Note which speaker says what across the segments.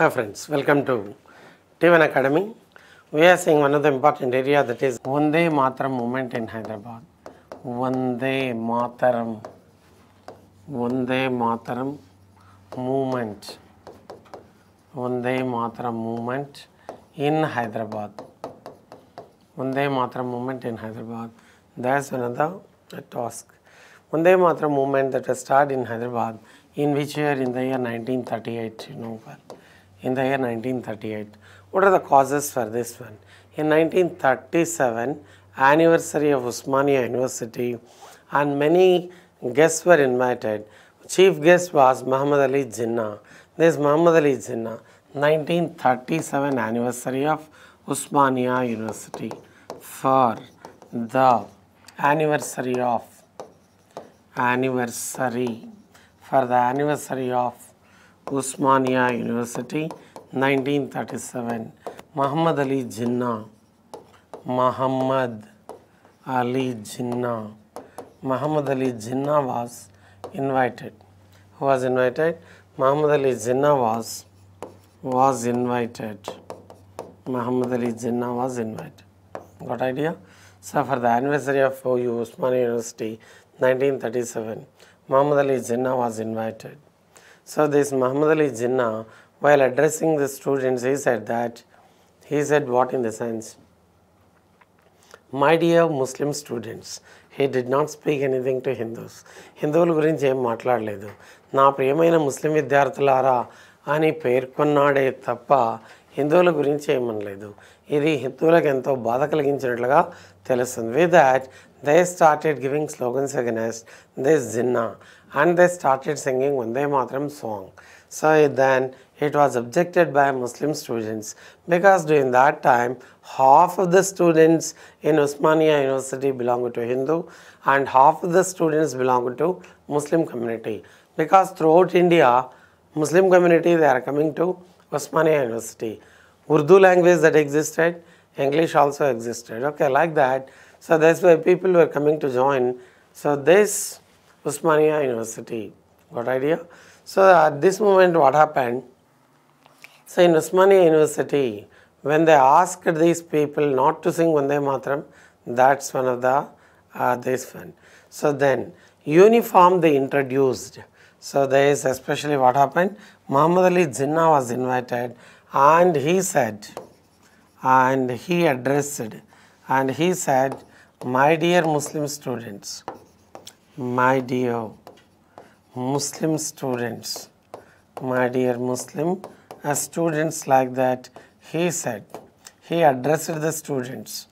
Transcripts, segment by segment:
Speaker 1: Hi friends, welcome to T1 Academy. We are seeing one of the important area that is Vande Mataram movement in Hyderabad. Vande Mataram. Vande Mataram movement. Vande Mataram movement in Hyderabad. Vande Mataram movement in Hyderabad. That's another task. Vande Mataram movement that was started in Hyderabad in which year in the year 1938, you know. In the year 1938. What are the causes for this one? In 1937, anniversary of Osmania University and many guests were invited. Chief guest was Muhammad Ali Jinnah. This Muhammad Ali Jinnah, 1937 anniversary of Osmania University for the anniversary of anniversary for the anniversary of Osmania University 1937 Muhammad Ali Jinnah. Muhammad Ali Jinnah. Muhammad Ali Jinnah was invited. Who was invited? Muhammad Ali Jinnah was was invited. Muhammad Ali Jinnah was invited. Got idea? So for the anniversary of OU Osmania University 1937 Muhammad Ali Jinnah was invited so this Muhammad Ali Jinnah while addressing the students he said that he said what in the sense? My dear Muslim students he did not speak anything to Hindus హిందువుల గురించి ఏం మాట్లాడలేదు. నా ప్రియమైన ముస్లిం విద్యార్థులారా అని పేర్కొన్నాడే తప్ప హిందువుల గురించి ఏమనలేదు. ఇది హిందువులకు ఎంతో బాధ కలిగించినట్లుగా తెలుస్తుంది. With that they started giving slogans against this Jinnah and they started singing Vande Mataram song. So then it was objected by Muslim students because during that time half of the students in Osmania University belonged to Hindu and half of the students belonged to Muslim community because throughout India Muslim community they are coming to Osmania University. Urdu language that existed, English also existed okay like that. So that's why people were coming to join. So this Osmania University. Got idea? So at this moment what happened? So in Osmania University, when they asked these people not to sing Vande Mataram, that's one of the uh, this one. So then uniform they introduced. So there is especially what happened. Muhammad Ali Jinnah was invited and he said, and he addressed, and he said, my dear Muslim students, my dear Muslim students, my dear Muslim uh, students like that, he said, he addressed the students.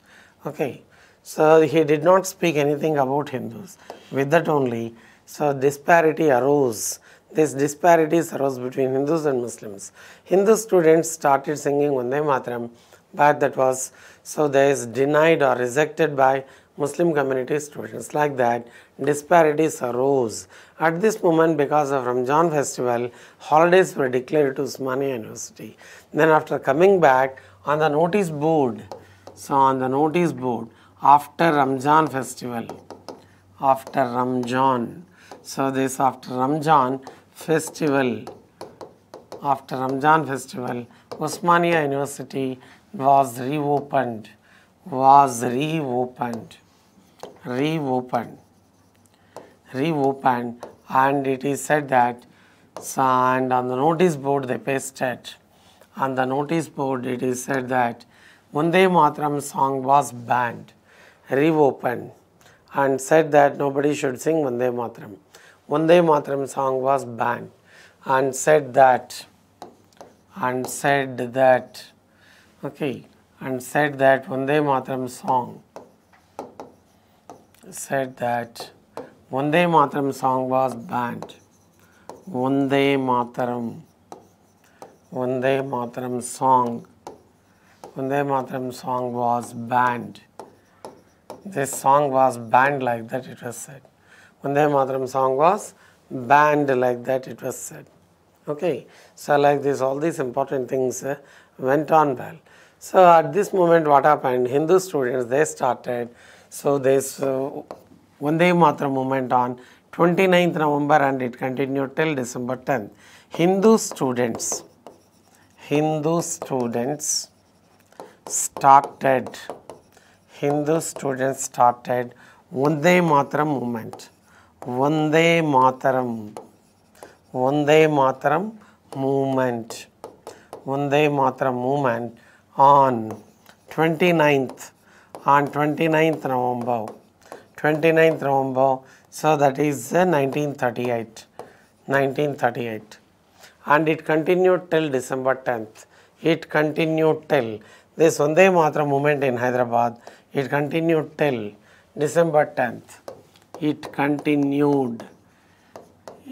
Speaker 1: Okay, so he did not speak anything about Hindus. With that only, so disparity arose. This disparities arose between Hindus and Muslims. Hindu students started singing Vande Mataram, but that was so there is denied or rejected by Muslim community students. Like that, disparities arose. At this moment, because of Ramjan festival, holidays were declared to Osmania University. Then after coming back on the notice board, so on the notice board, after Ramjan festival, after Ramjan, so this after Ramjan festival, after Ramjan festival, Osmania University was reopened, was reopened, reopened, reopened, and it is said that, and on the notice board they pasted, on the notice board it is said that Vande Mataram song was banned, reopened, and said that nobody should sing Vande Mataram. Vande Mataram song was banned, and said that, and said that, okay, and said that Vande Mataram song, said that Vande Mataram song was banned. Vande Mataram, Vande Mataram song, Vande Mataram song was banned. This song was banned like that it was said. Vande Mataram song was banned like that it was said. Okay, so like this, all these important things uh, went on well. So at this moment, what happened? Hindu students they started. So this uh, Vande Mataram movement on 29th November and it continued till December 10th. Hindu students, Hindu students started Hindu students started Vande Mataram movement. Vande Mataram. Vande Mataram movement. Vande Mataram movement on 29th on 29th November. 29th November. So that is uh, 1938. 1938 and it continued till December 10th. It continued till this Vande Matra movement in Hyderabad. It continued till December 10th. It continued.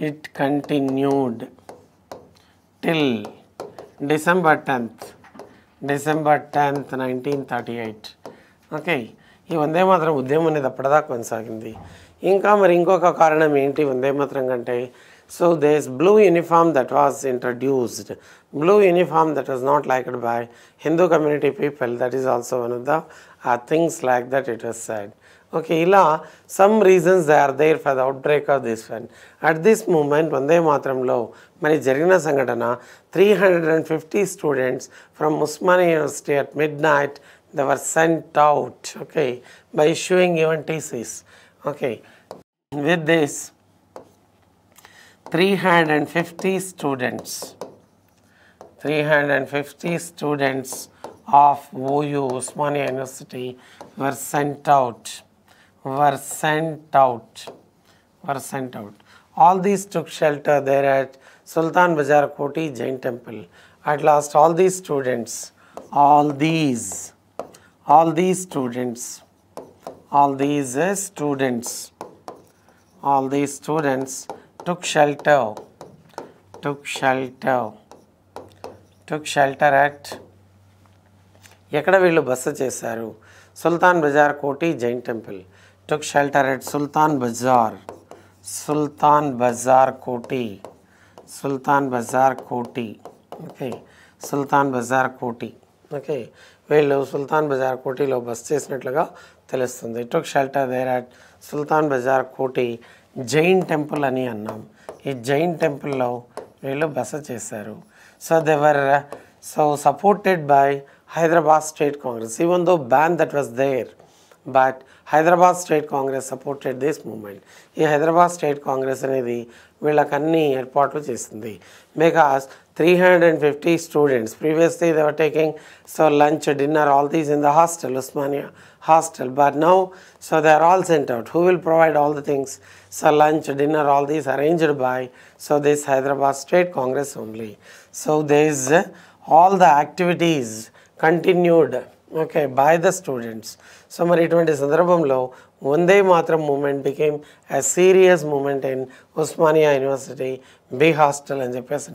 Speaker 1: It continued till December 10th. December 10th, 1938. Okay ఈ వందే మాత్రం ఉద్యమం అనేది అప్పటిదాకా కొనసాగింది. ఇంకా మరి ఇంకొక కారణం ఏంటి వందే మాత్రం కంటే? So these blue uniform that was introduced blue uniform that was not liked by Hindu community people that is also one of the things like that it was side okay ఇలా some reasons they are there for the outbreak of this one at this moment Vande మాత్రంలో మరి జరిగిన సంఘటన three hundred and fifty students from Osmania University at midnight they were sent out okay by issuing even okay. With this 350 students 350 students of OU Osmania University were sent out were sent out were sent out. All these took shelter there at Sultan Bazar Koti Jain Temple. At last all these students all these all these students all these uh, students all these students took shelter took shelter took shelter at ఎక్కడ వీళ్ళు బస చేశారు Sultan Bazaar Koti Jain temple took shelter at Sultan Bazaar Sultan Bazaar Koti Sultan Bazaar కోటి okay సుల్తాన్ బజార్ కోటి okay వీళ్ళు సుల్తాన్ బజార్ కోటిలో బస్ చేసినట్లుగా తెలుస్తుంది. Took shelter there at Sultan Bazaar Koti Jain temple అని అన్నాం. ఈ జైన్ టెంపుల్లో వీళ్ళు బస చేశారు. So they were so supported by Hyderabad state Congress even though ban that was there but Hyderabad state Congress supported this moment ఈ Hyderabad state Congress అనేది వీళ్ళకన్నీ అన్ని ఏర్పాట్లు చేసింది. Because 350 students. Previously they were taking so lunch, dinner, all these in the hostel, Osmania hostel. But now, so they are all sent out. Who will provide all the things? So lunch, dinner, all these arranged by so this Hyderabad State Congress only. So there is uh, all the activities continued okay by the students. So మరి ఇటువంటి సందర్భంలో వందే మాత్రం movement became a serious movement in Osmania University, B hostel and చెప్పేసి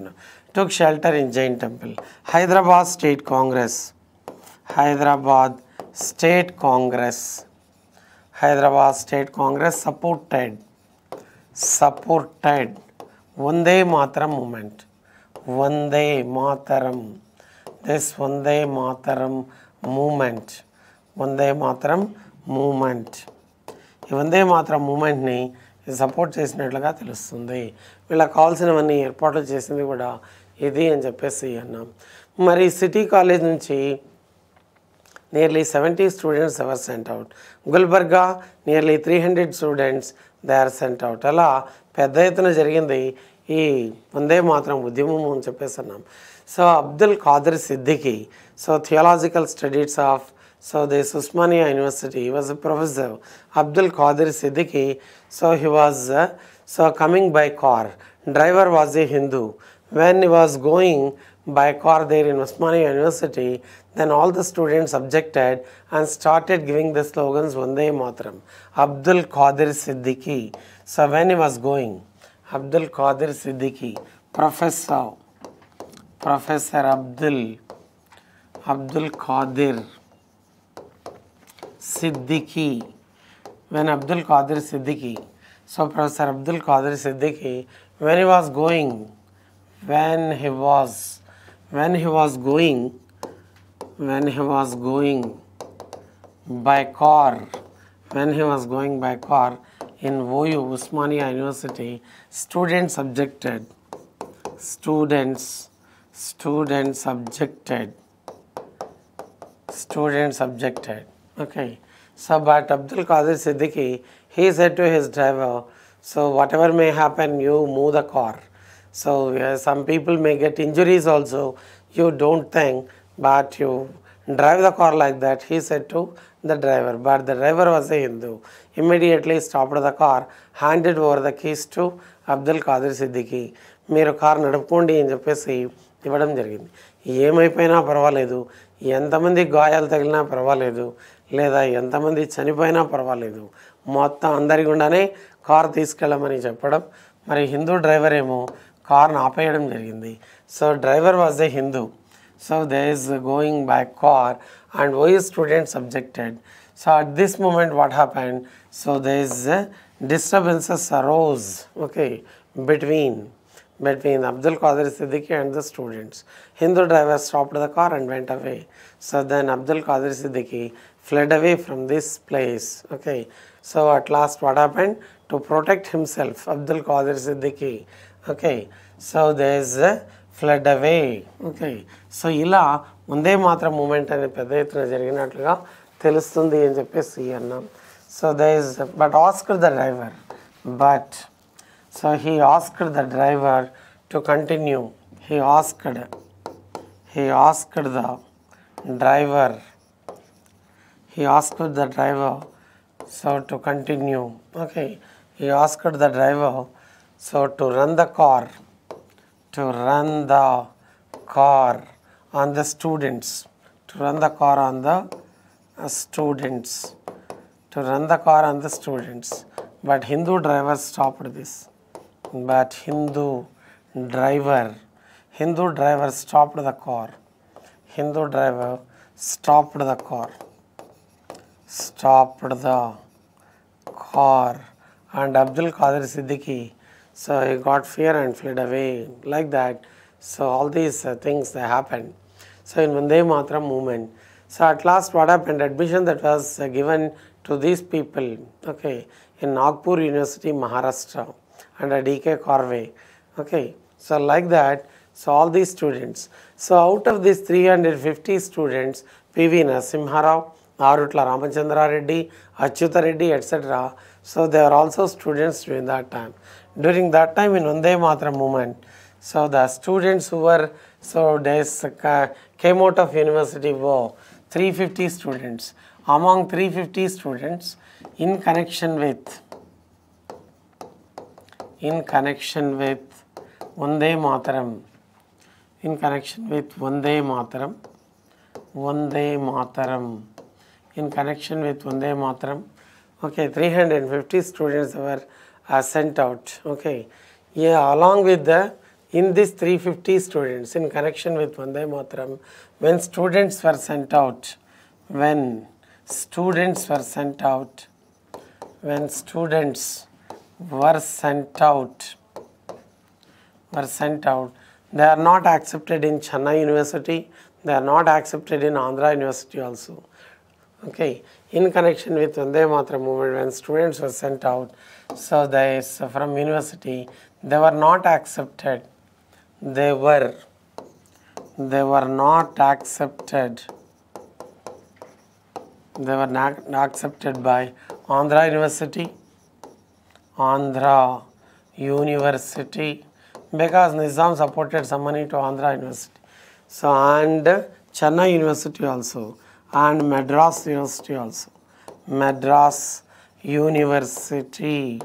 Speaker 1: took shelter in Jain temple. Hyderabad State Congress. Hyderabad State Congress. Hyderabad State Congress supported. Supported. Vande Mataram movement. Vande Mataram. This Vande Mataram movement. Vande Mataram movement. ఈ వందే మాత్రం మూమెంట్ని support చేసినట్లుగా తెలుస్తుంది వీళ్ళకి కావాల్సినవన్నీ ఏర్పాట్లు చేసింది కూడా ఇది అని చెప్పేసి అన్నాం. మరి సిటీ కాలేజ్ నుంచి nearly seventy students were sent out Gulbarga nearly three hundred students they are sent out అలా పెద్ద ఎత్తున జరిగింది. ఈ వందే మాత్రం ఉద్యమం అని చెప్పేసి అన్నాం. So Abdul Khader Siddiqui so theological studies of so this Osmania University was a professor Abdul Khader Siddiqui so he was so coming by car driver was a Hindu when he was going by car there in Osmania University, then all the students objected and started giving the slogans Vande Mataram. Abdul Qadir Siddiqui. So when he was going, Abdul Qadir Siddiqui, Professor, Professor Abdul, Abdul Qadir Siddiqui, when Abdul Qadir Siddiqui, so Professor Abdul Qadir Siddiqui, when he was going, when he was, when he was going, when he was going by car, when he was going by car in OU, Osmania University, students objected, students student subjected student subjected okay. So but abdul qadir siddiqui he said to his driver so whatever may happen you move the car so uh, some people may get injuries also you don't think but you drive the car like that he said to the driver but the driver was a hindu immediately stopped the car handed over the keys to Abdul Khader Siddiqui మీరు car నడుపుకోండి అని చెప్పేసి ఇవ్వడం జరిగింది ఏమైపోయినా పర్వాలేదు ఎంతమంది గాయాలు తగిలినా పర్వాలేదు లేదా ఎంతమంది చనిపోయినా పర్వాలేదు మొత్తం అందరి గుండానే కారు తీసుకెళ్ళమని చెప్పడం మరి హిందూ డ్రైవర్ ఏమో కార్ను ఆపేయడం జరిగింది so driver was a Hindu So there is a going by car and why is student subjected? So at this moment what happened? So there is a disturbances arose okay between between Abdul Qadir Siddiqui and the students. Hindu driver stopped the car and went away. So then Abdul Qadir Siddiqui fled away from this place. Okay. So at last what happened? To protect himself, Abdul Qadir Siddiqui. Okay. So there is a flood away okay so ఇలా ముందే మాత్రం moment అనేది పెద్ద ఎత్తున జరిగినట్లుగా తెలుస్తుంది అని చెప్పేసి అన్నాం so the is but Oscar the driver but so he Oscar the driver to continue he asked he asked the driver he asked the driver so to continue okay he asked the driver so to run the car to run the car on the students to run the car on the uh, students to run the car on the students. But hindu driver stopped this. But hindu driver hindu driver stopped the car. Hindu driver stopped the car. Stopped the car. And Abdul Qadir Siddiqui so he got fear and fled away like that. So all these uh, things they happened. So in Vande Mataram movement. So at last what happened? Admission that was uh, given to these people okay in Nagpur University Maharashtra under DK Corvey okay. So like that so all these students. So out of these 350 students PV Narasimha Rao Ramachandra Reddy, Achyuta Reddy, etc. So they are also students during that time. During that time in Vande Mataram movement, so the students who were, so they came out of university were 350 students. Among 350 students, in connection with, in connection with Vande Mataram, in connection with Vande Mataram, Vande Mataram, in connection with Vande Mataram. Okay, 350 students were uh, sent out. Okay, yeah, along with the in this 350 students in connection with Vande Mataram, when students were sent out, when students were sent out, when students were sent out, were sent out, they are not accepted in Chennai University, they are not accepted in Andhra University also. Okay, in connection with Vande Mataram movement, when students were sent out, so they from university, they were not accepted. They were, they were not accepted. They were not accepted by Andhra University, Andhra University, because Nizam supported some money to Andhra University. So and Chennai University also and Madras University also. Madras University.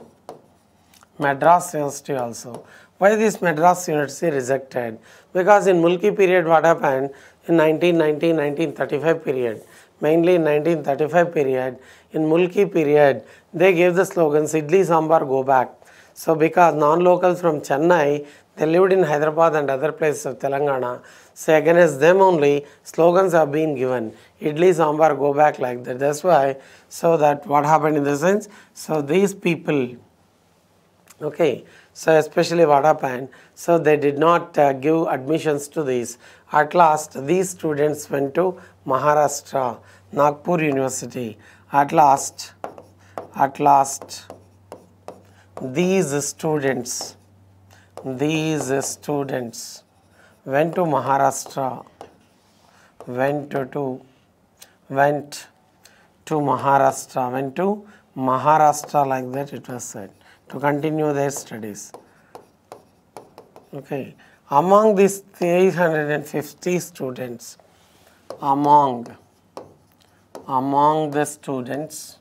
Speaker 1: Madras University also. Why this Madras University rejected? Because in Mulki period what happened in 1990 1935 period mainly in 1935 period in Mulki period they gave the slogans Idli Sambar go back. So because non-locals from Chennai they lived in Hyderabad and other places of Telangana. So against them only slogans have been given. Idli Sambar go back like that. That's why so that what happened in the sense so these people okay so especially what happened so they did not uh, give admissions to these at last these students went to maharashtra nagpur university at last at last these students these students went to Maharashtra, went to, to went to Maharashtra, went to Maharashtra like that it was said to continue their studies. Okay, among these 850 students, among among the students,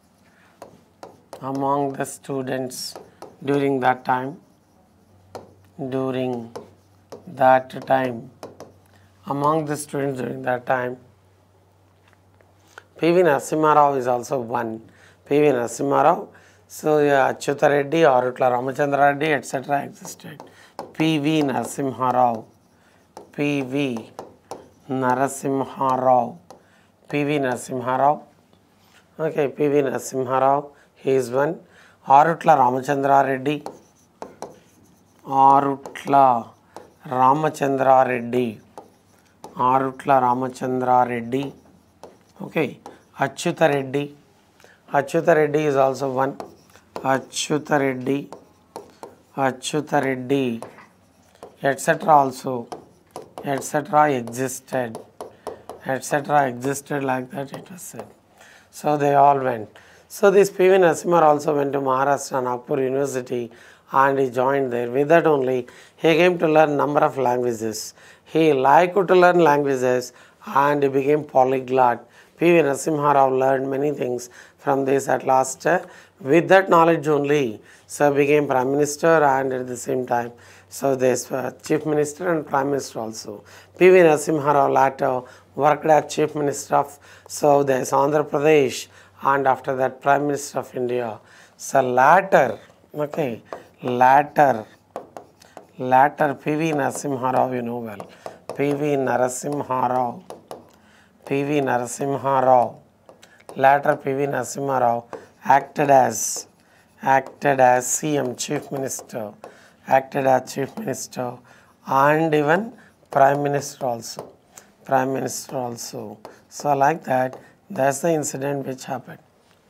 Speaker 1: among the students during that time, during that time, among the students during that time, P.V. Narasimha is also one. P.V. Narasimha so yeah, Achyuta Reddy, Arutla Ramachandra Reddy, etc. existed. P.V. Narasimha Rao, P.V. Narasimha Rao, P.V. Narasimha Rao. Okay, P.V. Narasimha Rao, he Okay, Achyuta Reddy. Achyuta Reddy is also one. Achyuta Reddy, Achyuta Reddy, etc. also, etc. existed, etc. existed like that it was said. So they all went. So this P.V. Narasimha also went to Maharashtra, Nagpur University and he joined there. With that only, he came to learn number of languages. He liked to learn languages and he became polyglot. P.V. Narasimha Rao learned many things from this at last. with that knowledge only, so became Prime Minister and at the same time, so this uh, Chief Minister and Prime Minister also. P.V. Narasimha Rao later worked as Chief Minister of, so there's Andhra Pradesh and after that Prime Minister of India. So latter, okay, latter, latter P.V. Narasimha Rao you know well. P.V. Narasimha Rao. P.V. Narasimha Rao. Later P.V. Narasimha Rao acted as acted as CM Chief Minister, acted as Chief Minister and even Prime Minister also. Prime Minister also. So like that, that's the incident which happened.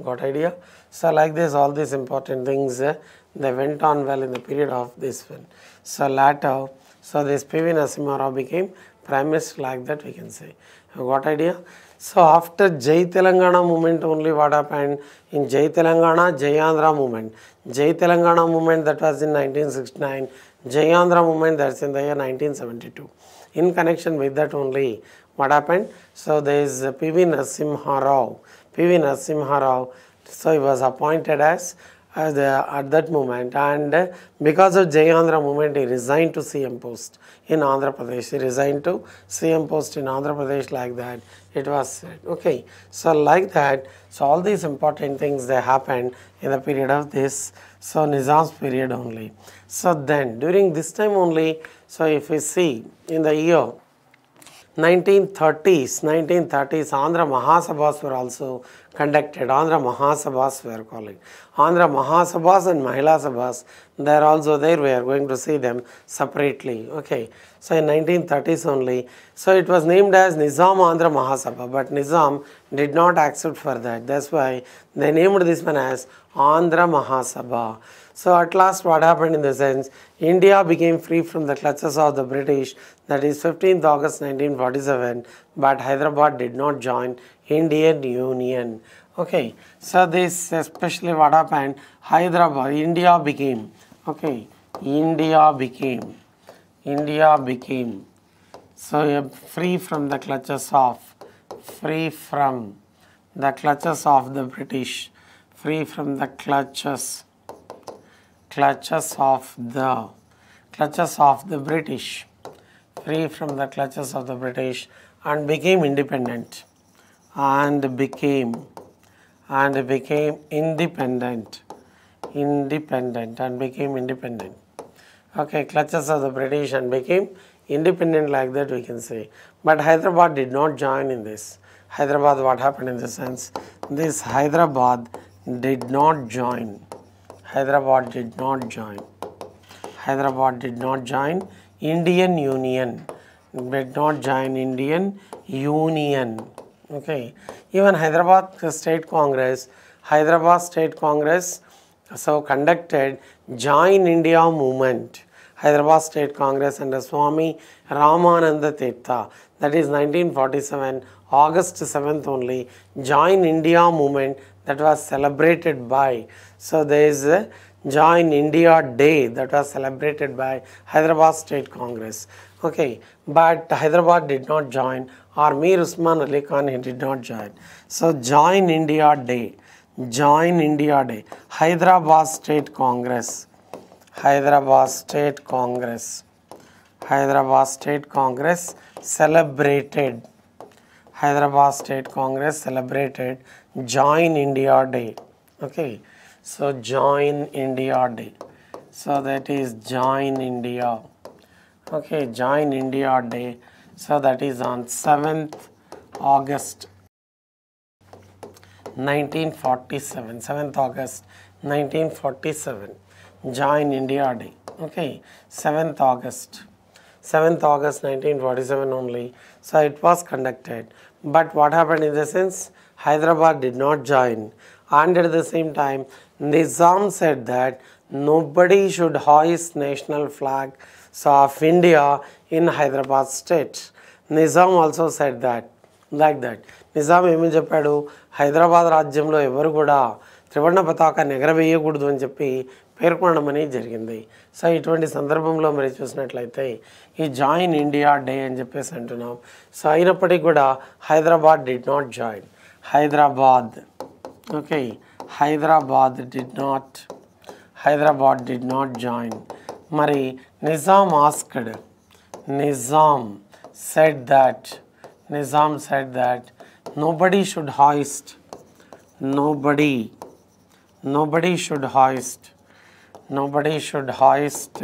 Speaker 1: Got idea? So like this, all these important things uh, they went on well in the period of this one. So later, so this P.V. Narasimha Rao became Prime Minister like that we can say. You got idea? So after Jai Telangana movement only what happened in Jai Telangana, Jai Andhra movement. Jai Telangana movement that was in 1969, Jai Andhra movement that's in the year 1972. In connection with that only what happened? So there is P.V. Narasimha Rao. P.V. Narasimha Rao, so he was appointed as the, at that moment and uh, because of Jai Andhra movement he resigned to CM post in Andhra Pradesh. He resigned to CM post in Andhra Pradesh like that it was said. Okay, so like that, so all these important things they happened in the period of this, so Nizam's period only. So then during this time only, so if we see in the year 1930s, 1930s, Andhra Mahasabhas were also conducted. Andhra Mahasabhas we are calling. Andhra Mahasabhas and Mahila Sabhas, they are also there. We are going to see them separately. Okay. So in 1930s only, so it was named as Nizam Andhra Mahasabha, but Nizam did not accept for that. That's why they named this one as Andhra Mahasabha. So at last what happened in the sense, India became free from the clutches of the British, that is 15th August 1947, but Hyderabad did not join Indian Union. Okay, so this especially what happened, Hyderabad, India became, okay, India became, India became, so uh, free from the clutches of, free from the clutches of the British, free from the clutches clutches of the clutches of the British, free from the clutches of the British, and became independent, and became and became independent, independent, and became independent. Okay, clutches of the British and became independent like that we can say. But Hyderabad did not join in this. Hyderabad, what happened in the sense? This Hyderabad did not join. Hyderabad did not join. Hyderabad did not join Indian Union. Did not join Indian Union. Okay. Even Hyderabad State Congress, Hyderabad State Congress so conducted Join India movement Hyderabad State Congress under Swami Ramananda Tirtha. That is 1947, August 7th only, Join India movement that was celebrated by. So there is a Join India Day that was celebrated by Hyderabad State Congress. Okay, but Hyderabad did not join, or Mir Usman Ali Khan he did not join. So Join India Day, Join India Day, Hyderabad State Congress, Hyderabad State Congress, Hyderabad State Congress celebrated. Hyderabad State Congress celebrated Join India Day. Okay, so Join India Day. So that is Join India. Okay, Join India Day. So that is on 7th August 1947. 7th August 1947. Join India Day. Okay, 7th August. 7th August 1947 only. So it was conducted. But what happened in the sense? Hyderabad did not join. And at the same time, Nizam said that nobody should hoist national flag so of India in Hyderabad state. Nizam also said that. Like that Nizam ఏమని చెప్పాడు హైదరాబాద్ రాజ్యంలో ఎవరు కూడా త్రివర్ణ పతాకాన్ని ఎగరవేయకూడదు అని చెప్పి పేర్కొనడం అనేది జరిగింది. సో ఇటువంటి సందర్భంలో మరి చూసినట్లయితే ఈ జాయిన్ ఇండియా డే అని చెప్పేసి అంటున్నాం. సో అయినప్పటికీ కూడా Hyderabad did not join Hyderabad okay. Hyderabad did not Hyderabad did not join మరి Nizam asked Nizam said that Nizam said that nobody should hoist nobody nobody should hoist nobody should hoist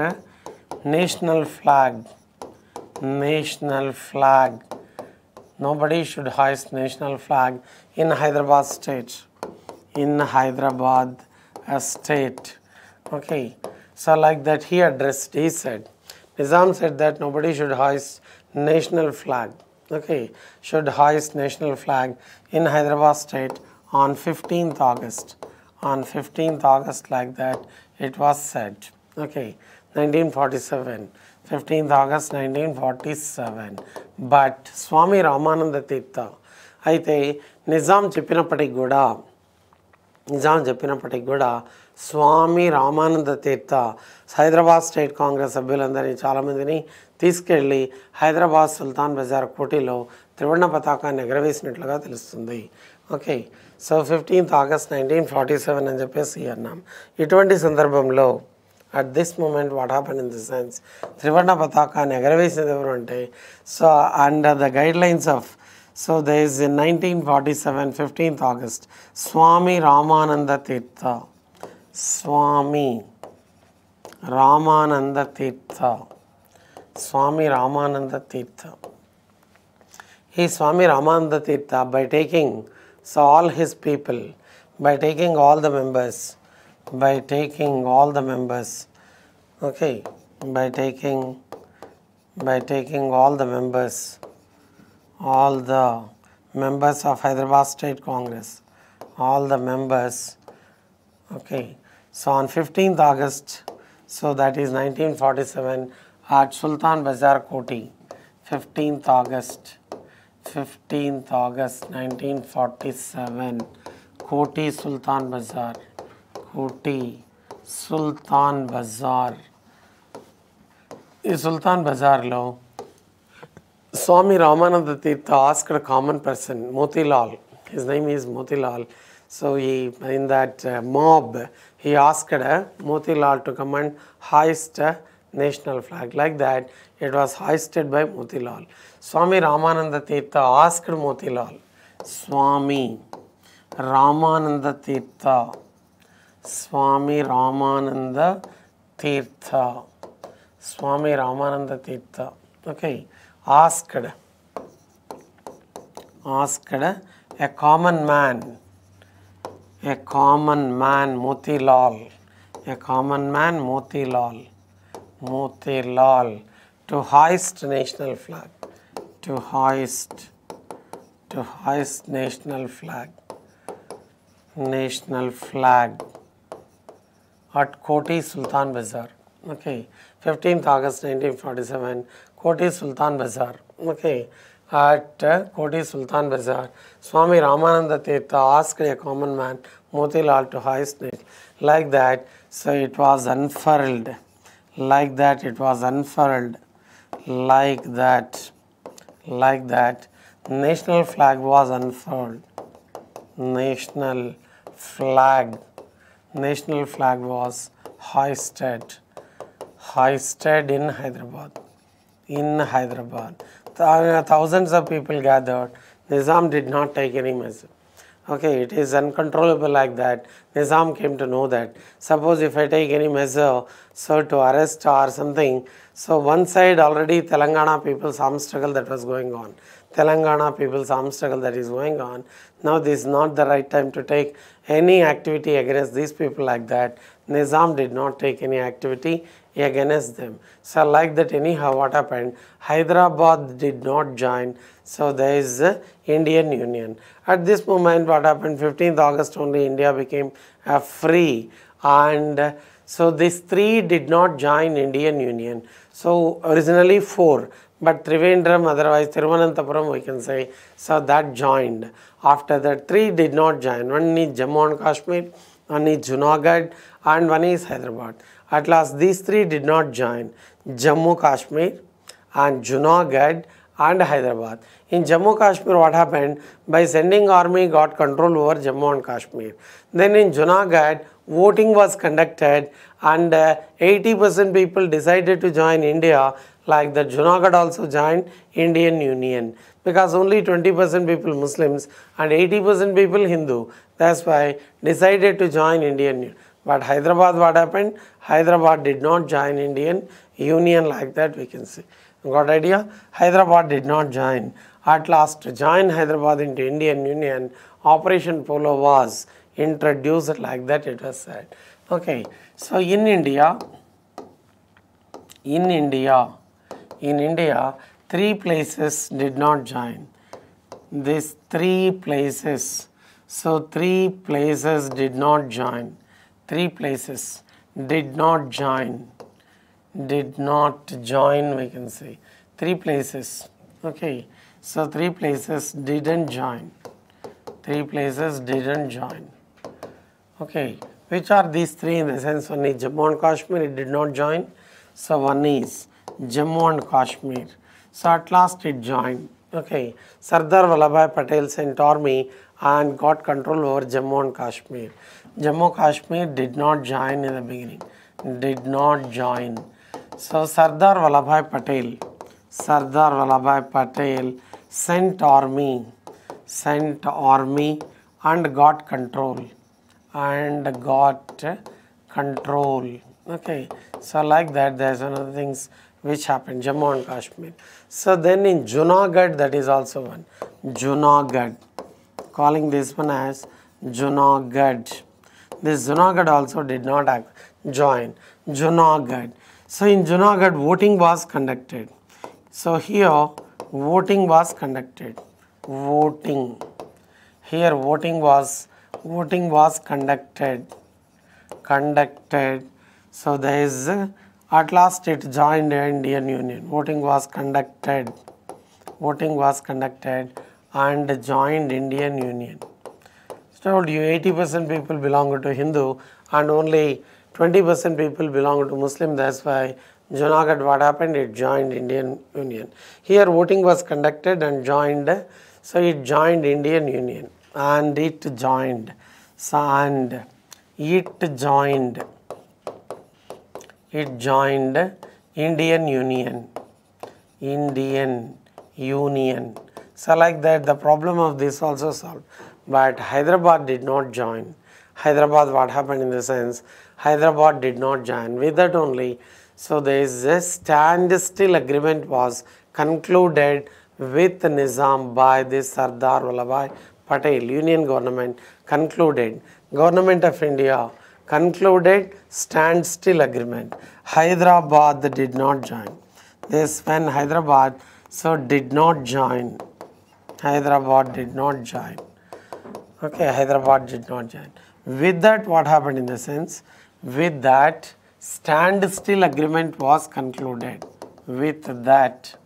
Speaker 1: national flag. National flag. Nobody should hoist national flag in hyderabad state. In hyderabad state. Okay. So like that he addressed he said nizam said that nobody should hoist national flag. Okay. Should hoist national flag in hyderabad state on 15th August. On 15th August, like that, it was said. Okay, 1947. 15th August 1947. But Swami Ramananda Tirtha అయితే నిజాం చెప్పినప్పటికి కూడా నిజాం చెప్పినప్పటికి కూడా స్వామి రామానంద తీర్థ Hyderabad state Congress సభ్యులందరినీ చాలామందిని తీసుకెళ్ళి హైదరాబాద్ సుల్తాన్ బజార్ కోటిలో త్రివర్ణ పతాకాన్ని ఎగరవేసినట్లుగా తెలుస్తుంది okay so fifteenth August nineteen forty seven అని చెప్పేసి అన్నాం ఇటువంటి సందర్భంలో at this moment what happen in the sense త్రివర్ణ పతాకాన్ని ఎగరవేసేది ఎవరు అంటే so under the guidelines of so the is in nineteen forty seven fifteenth August Swami Ramananda Tirtha Swami Ramananda Tirtha Swami Ramananda తీర్థ ఈ Swami Ramananda Tirtha by taking so, all his people by taking all the members, by taking all the members, okay, by taking, by taking all the members, all the members of Hyderabad State Congress, all the members, okay. So, on 15th August, so that is 1947 at Sultan Bazar Koti, 15th August 15th August 1947, Koti Sultan Bazar, Koti Sultan Bazar. ఈ సుల్తాన్ బజార్లో Swami Ramananda Tirtha asked a common person, Motilal, his name is Motilal. So he, in that uh, mob, he asked uh, Motilal to come and hoist a national flag. Like that, it was hoisted by Motilal. Swami Ramananda Tirtha asked Motilal, Swami Ramananda Tirtha, Swami Ramananda Tirtha, Swami Ramananda Tirtha. Okay asked asked a common man a common man motilal a common man motilal motilal to hoist national flag to hoist to hoist national flag national flag at koti sultan bazar Okay, 15th August 1947, Koti Sultan Bazaar. Okay, at uh, Koti Sultan Bazaar, Swami Ramananda Tirtha asked a common man, Motilal, to hoist it. Like that, so it was unfurled. Like that, it was unfurled. Like that, like that. National flag was unfurled. National flag. National flag was hoisted. Hoisted in Hyderabad. In Hyderabad. Uh, thousands of people gathered. Nizam did not take any measure. Okay, it is uncontrollable like that. Nizam came to know that. Suppose if I take any measure, so to arrest or something, so one side already Telangana people's armed struggle that was going on. Telangana people's armed struggle that is going on. Now this is not the right time to take any activity against these people like that. Nizam did not take any activity against them. So like that anyhow what happened? Hyderabad did not join. So there is a Indian Union. At this moment what happened? 15th August only India became a free and uh, so these three did not join Indian Union. So originally four, but Trivandrum, otherwise Thiruvananthapuram we can say, so that joined. After that three did not join. One is Jammu and Kashmir, one is Junagadh and one is Hyderabad. At last these three did not join. Jammu Kashmir and Junagadh and Hyderabad. In Jammu Kashmir, what happened? By sending army, got control over Jammu and Kashmir. Then in Junagadh, voting was conducted, and uh, 80% people decided to join India. Like the Junagadh also joined Indian Union because only 20% people Muslims and 80% people Hindu. That's why decided to join Indian Union. But Hyderabad, what happened? Hyderabad did not join Indian Union like that. We can see. Got idea? Hyderabad did not join. At last, to join Hyderabad into Indian Union, Operation Polo was introduced like that. It was said. Okay. So in India, in India, in India, three places did not join. These three places. So three places did not join. Three places did not join. Did not join, we can say. Three places. Okay. So three places didn't join. Three places didn't join. Okay, which are these three in the sense one is Jammu and Kashmir, it did not join. So one is Jammu and Kashmir. So at last it joined. Okay, Sardar Vallabhbhai Patel sent army and got control over Jammu and Kashmir. Jammu Kashmir did not join in the beginning. Did not join. So Sardar Vallabhbhai Patel, Sardar Vallabhbhai Patel sent army, sent army and got control and got control. Okay, so like that, there's another things which happened, Jammu and Kashmir. So then in Junagadh, that is also one. Junagadh, calling this one as Junagadh. This Junagadh also did not join. Junagadh. So in Junagadh, voting was conducted. So here, voting was conducted. Voting. Here, voting was voting was conducted conducted so there is at last it joined indian union voting was conducted voting was conducted and joined indian union told you 80% people belong to hindu and only 20% people belong to muslim. That's why junagadh what happened? It joined indian union. Here voting was conducted and joined so it joined indian union. And it joined so and it joined it joined indian union. Indian union. So like that the problem of this also solved but hyderabad did not join hyderabad what happened in the sense hyderabad did not join with that only so there is a standstill agreement was concluded with Nizam by this Sardar Vallabhbhai Patel Union government concluded government of India concluded standstill agreement. Hyderabad did not join. This when Hyderabad so did not join. Hyderabad did not join. Okay, Hyderabad did not join. With that, what happened in the sense? With that, standstill agreement was concluded with that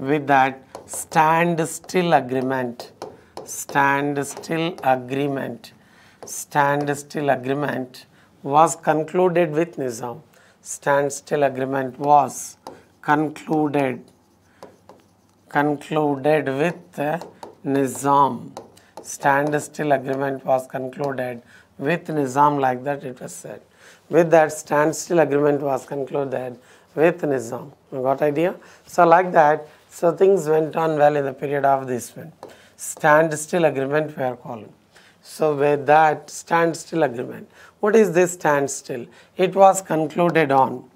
Speaker 1: with that standstill agreement standstill agreement standstill agreement was concluded with Nizam standstill agreement was concluded concluded with Nizam. Standstill agreement was concluded with Nizam, like that it was said. With that, standstill agreement was concluded with Nizam. You got idea? So, like that, so things went on well in the period of this one. Standstill agreement we are calling. So, with that standstill agreement, what is this standstill? It was concluded on.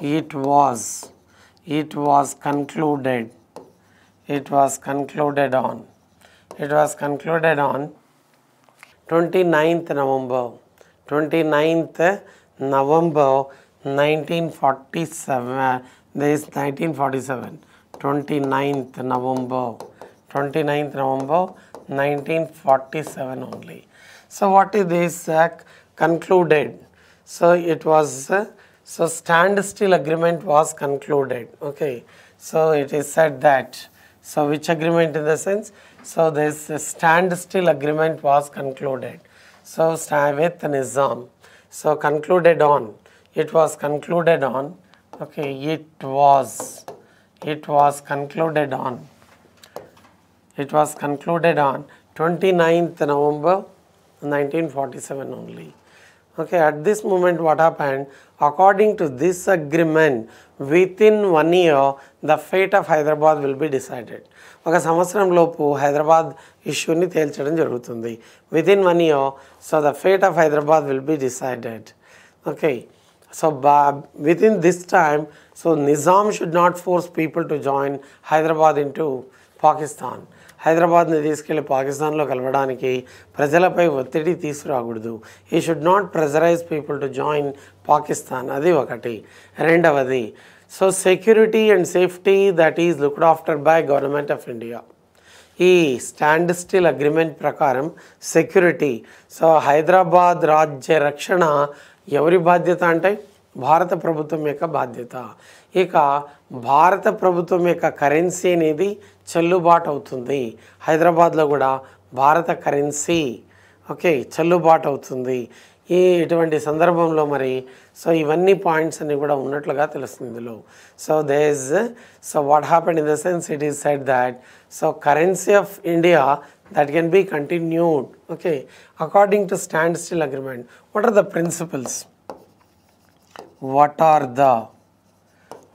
Speaker 1: It was. It was concluded it was concluded on. It was concluded on 29th November. 29th November 1947. This is 1947. 29th November. 29th November 1947 only. So what is this uh, concluded? So it was uh, so standstill agreement was concluded. Okay. So it is said that so which agreement in the sense? So this standstill agreement was concluded. So with Nizam. So concluded on. It was concluded on. Okay, it was. It was concluded on. It was concluded on 29th November 1947 only. Okay, at this moment, what happened? According to this agreement, within one year, the fate of Hyderabad will be decided. ఒక సంవత్సరం లోపు హైదరాబాద్ ఇష్యూని తేల్చడం జరుగుతుంది with in one year so the fate of Hyderabad will be decided okay so బా with in this time so Nizam should not force people to join Hyderabad in to Pakistan హైదరాబాద్ని తీసుకెళ్ళి పాకిస్తాన్లో కలవడానికి ప్రజలపై ఒత్తిడి తీసుకురాకూడదు. ఈ should not pressurize people to join Pakistan అది ఒకటి. రెండవది so security and safety that is looked after by government of India ఈ స్టాండ్ స్టిల్ అగ్రిమెంట్ ప్రకారం సెక్యూరిటీ సో హైదరాబాద్ రాజ్య రక్షణ ఎవరి బాధ్యత అంటే భారత ప్రభుత్వం యొక్క బాధ్యత. ఇక భారత ప్రభుత్వం యొక్క కరెన్సీ అనేది చెల్లుబాటు అవుతుంది హైదరాబాద్లో కూడా భారత కరెన్సీ ఓకే చెల్లుబాటు అవుతుంది ఈ ఇటువంటి సందర్భంలో మరి సో ఇవన్నీ పాయింట్స్ అన్నీ కూడా ఉన్నట్లుగా తెలుస్తుంది ఇందులో. So they is so what happen in the sense it is set that so currency of India that can be continued okay. According to standstill agreement what are the principles what are the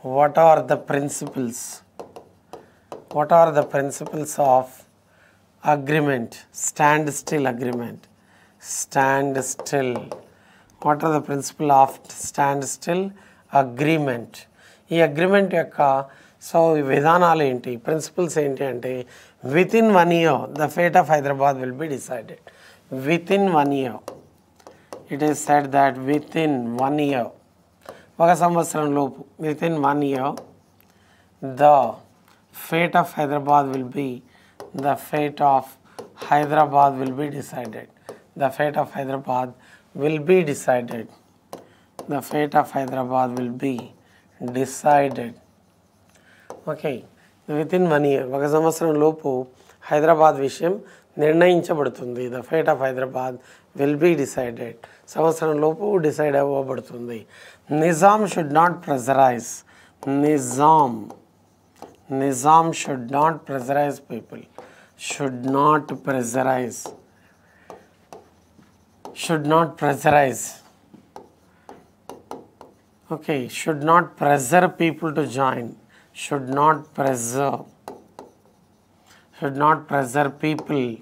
Speaker 1: what are the principles what are the principles of agreement standstill agreement standstill what are the principle of standstill agreement ఈ agreement యొక్క so ఈ విధానాలు ఏంటి principles ఏంటి అంటే within one year the fate of Hyderabad will be decided within one year it is said that within one year ఒక సంవత్సరం లోపు within one year the fate of Hyderabad will be, the fate of Hyderabad will be decided. The fate of Hyderabad will be decided. The fate of Hyderabad will be decided. Okay, within one year, ఒక సంవత్సరం లోపు హైదరాబాద్ విషయం నిర్ణయించబడుతుంది the fate of Hyderabad will be decided సంవత్సరం లోపు decide అవ్వబడుతుంది Nizam should not pressurize Nizam Nizam should not pressurize people, should not pressurize, should not pressurize. Okay, should not pressure people to join, should not pressure, should not pressure people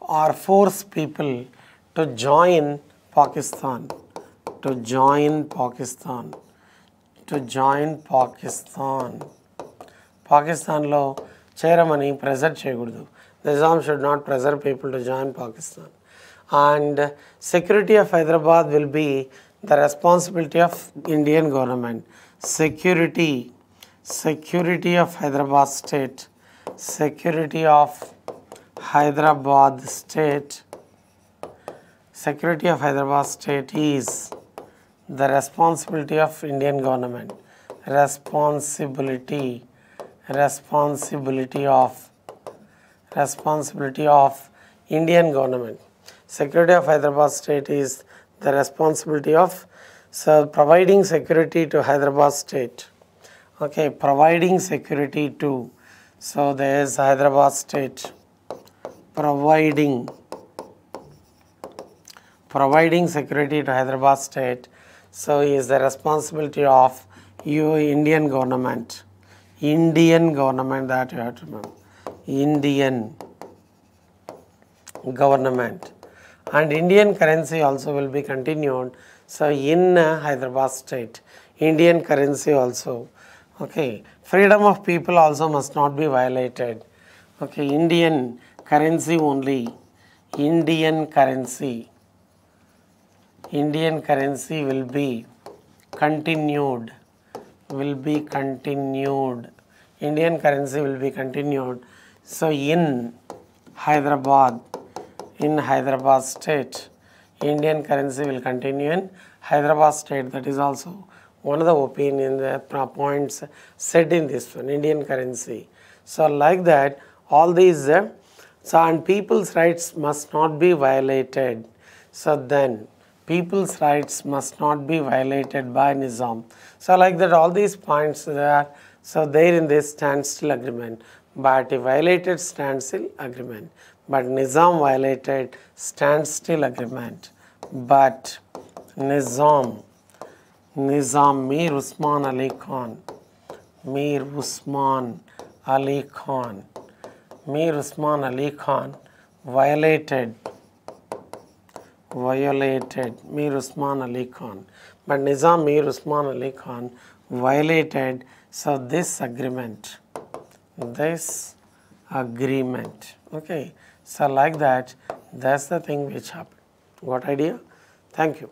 Speaker 1: or force people to join Pakistan, to join Pakistan, to join Pakistan. Pakistan law, chairmani pressure chegudu. The Nizam should not pressure people to join Pakistan. And security of Hyderabad will be the responsibility of Indian government. Security, security of Hyderabad state, security of Hyderabad state, security of Hyderabad state is the responsibility of Indian government. Responsibility responsibility of, responsibility of Indian government. Security of Hyderabad state is the responsibility of so providing security to Hyderabad state. Okay, providing security to. So there is Hyderabad state providing providing security to Hyderabad state. So is the responsibility of you Indian government. Indian government that you have to remember. Indian government and Indian currency also will be continued. So in uh, Hyderabad state, Indian currency also. Okay, freedom of people also must not be violated. Okay, Indian currency only. Indian currency. Indian currency will be continued. Will be continued. Indian currency will be continued. So in Hyderabad, in Hyderabad state. Indian currency will continue in Hyderabad state. That is also one of the opinion the points said in this one, Indian currency. So like that, all these, uh, so and people's rights must not be violated. So then, people's rights must not be violated by Nizam. So like that, all these points are so there in this standstill agreement, but a violated standstill agreement but Nizam violated standstill agreement. But Nizam, Nizam Mir Usman Ali Khan, Mir Usman Ali Khan, Mir Usman Ali Khan violated violated Mir Usman Ali Khan. But Nizam Mir Usman Ali Khan violated so this agreement, this agreement. Okay. So like that, that's the thing which happened. Got idea? Thank you.